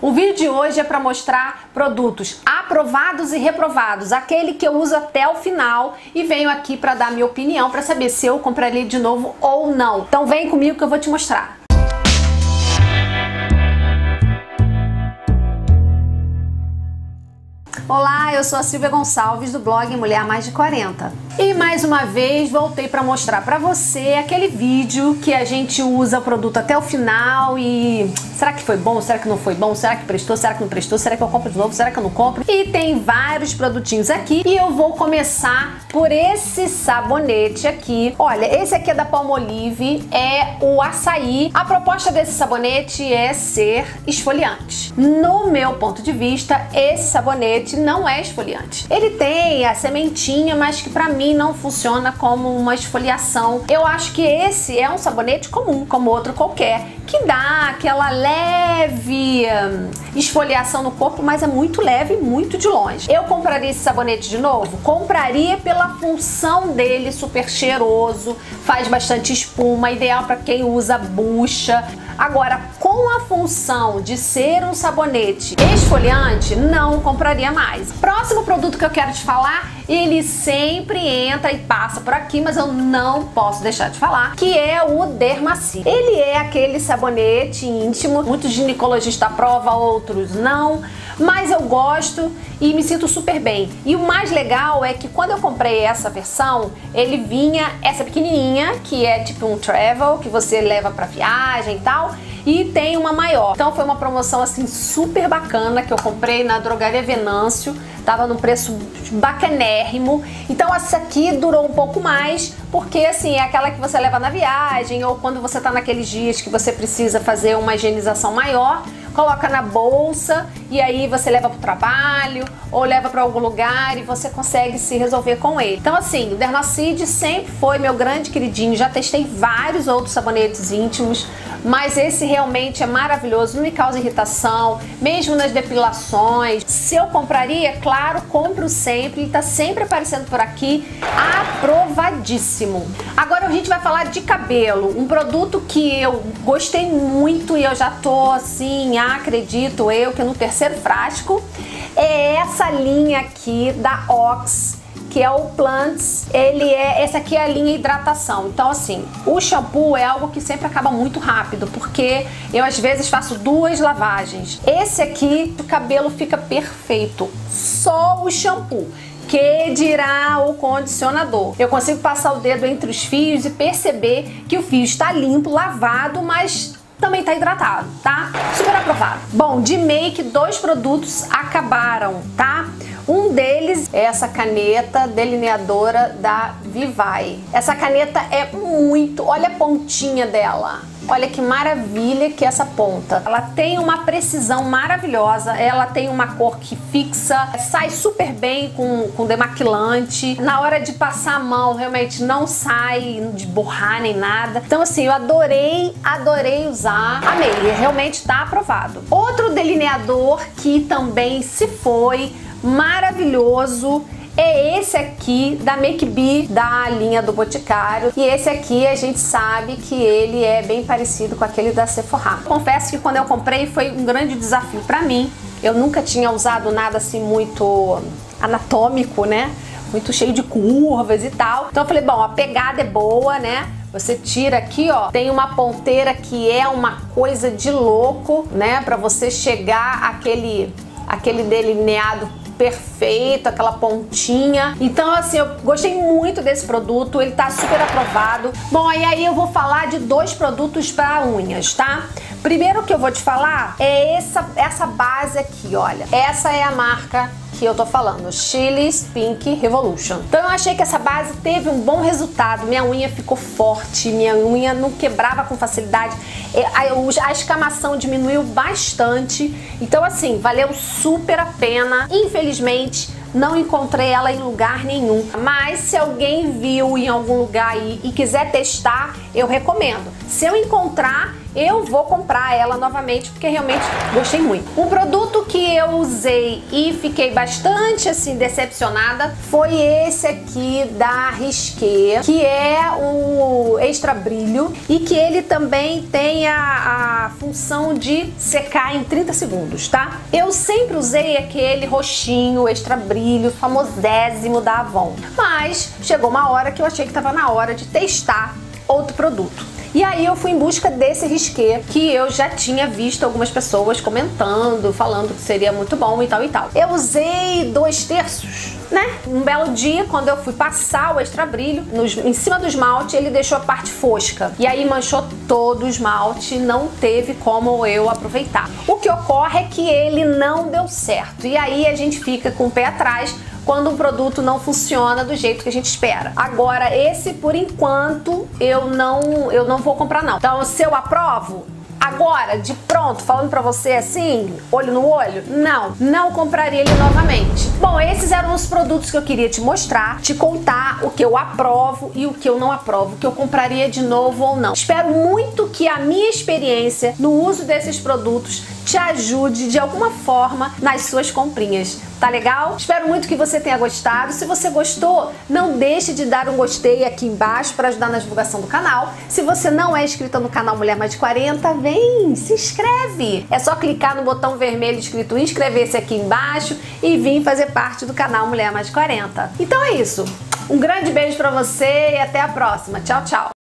O vídeo de hoje é para mostrar produtos aprovados e reprovados, aquele que eu uso até o final e venho aqui para dar minha opinião para saber se eu compraria de novo ou não. Então vem comigo que eu vou te mostrar. Olá, eu sou a Silvia Gonçalves do blog Mulher Mais de 40. E mais uma vez voltei para mostrar para você aquele vídeo que a gente usa o produto até o final e será que foi bom? Será que não foi bom? Será que prestou? Será que não prestou? Será que eu compro de novo? Será que eu não compro? E tem vários produtinhos aqui e eu vou começar por esse sabonete aqui. Olha, esse aqui é da Palmolive, é o açaí. A proposta desse sabonete é ser esfoliante. No meu ponto de vista, esse sabonete não é esfoliante. Ele tem a sementinha, mas que para mim não funciona como uma esfoliação. Eu acho que esse é um sabonete comum, como outro qualquer, que dá aquela leve hum, esfoliação no corpo, mas é muito leve, muito de longe. Eu compraria esse sabonete de novo? Compraria pela função dele, super cheiroso, faz bastante espuma, ideal para quem usa bucha. Agora, com a função de ser um sabonete esfoliante, não compraria mais. Próximo produto que eu quero te falar, ele sempre entra e passa por aqui, mas eu não posso deixar de falar, que é o Dermaci. Ele é aquele sabonete íntimo, muitos ginecologistas aprovam, outros não, mas eu gosto e me sinto super bem. E o mais legal é que quando eu comprei essa versão, ele vinha essa pequenininha, que é tipo um travel, que você leva para viagem e tal, e tem uma maior. Então foi uma promoção assim super bacana que eu comprei na Drogaria Venâncio, tava no preço bacanérrimo. Então essa aqui durou um pouco mais, porque assim, é aquela que você leva na viagem ou quando você tá naqueles dias que você precisa fazer uma higienização maior, coloca na bolsa e aí você leva para o trabalho ou leva para algum lugar e você consegue se resolver com ele. Então assim, o Dermacide sempre foi meu grande queridinho, já testei vários outros sabonetes íntimos, mas esse realmente é maravilhoso, não me causa irritação, mesmo nas depilações. Se eu compraria, claro, compro sempre, ele tá sempre aparecendo por aqui, aprovadíssimo. Agora a gente vai falar de cabelo, um produto que eu gostei muito e eu já tô assim, acredito eu, que no terceiro frasco é essa linha aqui da Ox que é o Plants, ele é, essa aqui é a linha hidratação. Então assim, o shampoo é algo que sempre acaba muito rápido, porque eu às vezes faço duas lavagens. Esse aqui, o cabelo fica perfeito, só o shampoo que dirá o condicionador. Eu consigo passar o dedo entre os fios e perceber que o fio está limpo, lavado, mas também tá hidratado, tá? Super aprovado. Bom, de make, dois produtos acabaram, tá? Um deles é essa caneta delineadora da Vivai. Essa caneta é muito, olha a pontinha dela. Olha que maravilha que é essa ponta. Ela tem uma precisão maravilhosa, ela tem uma cor que fixa, sai super bem com, com demaquilante. Na hora de passar a mão, realmente não sai de borrar nem nada. Então assim, eu adorei, adorei usar. Amei, realmente tá aprovado. Outro delineador que também se foi, maravilhoso é esse aqui da Make Be, da linha do Boticário. E esse aqui a gente sabe que ele é bem parecido com aquele da Sephora. Confesso que quando eu comprei foi um grande desafio para mim. Eu nunca tinha usado nada assim muito anatômico, né? Muito cheio de curvas e tal. Então eu falei, bom, a pegada é boa, né? Você tira aqui, ó, tem uma ponteira que é uma coisa de louco, né? Para você chegar àquele, aquele delineado perfeito, aquela pontinha. Então, assim, eu gostei muito desse produto, ele tá super aprovado. Bom, e aí eu vou falar de dois produtos para unhas, tá? Primeiro que eu vou te falar é essa, essa base aqui, olha. Essa é a marca que eu tô falando, Chili's Pink Revolution. Então eu achei que essa base teve um bom resultado, minha unha ficou forte, minha unha não quebrava com facilidade, é, a escamação diminuiu bastante, então assim, valeu super a pena. Infelizmente, não encontrei ela em lugar nenhum. Mas se alguém viu em algum lugar aí e quiser testar, eu recomendo. Se eu encontrar, eu vou comprar ela novamente porque realmente gostei muito. Um produto que eu usei e fiquei bastante assim decepcionada foi esse aqui da Risqué, que é o extra brilho e que ele também tem a, a função de secar em 30 segundos, tá? Eu sempre usei aquele roxinho extra brilho famosésimo da Avon, mas chegou uma hora que eu achei que estava na hora de testar outro produto. E aí eu fui em busca desse risqué que eu já tinha visto algumas pessoas comentando, falando que seria muito bom e tal e tal. Eu usei dois terços né? Um belo dia, quando eu fui passar o extra brilho nos, em cima do esmalte, ele deixou a parte fosca. E aí manchou todo o esmalte, não teve como eu aproveitar. O que ocorre é que ele não deu certo. E aí a gente fica com o pé atrás quando um produto não funciona do jeito que a gente espera. Agora, esse por enquanto eu não eu não vou comprar não. Então, se eu aprovo, agora, de pronto, falando pra você assim, olho no olho, não, não compraria ele novamente. Bom, esses eram os produtos que eu queria te mostrar, te contar o que eu aprovo e o que eu não aprovo, que eu compraria de novo ou não. Espero muito que a minha experiência no uso desses produtos te ajude de alguma forma nas suas comprinhas. Tá legal? Espero muito que você tenha gostado. Se você gostou, não deixe de dar um gostei aqui embaixo para ajudar na divulgação do canal. Se você não é inscrito no canal Mulher Mais de 40, vem, se inscreve. É só clicar no botão vermelho escrito inscrever-se aqui embaixo e vir fazer parte do canal Mulher Mais de 40. Então é isso. Um grande beijo para você e até a próxima. Tchau, tchau.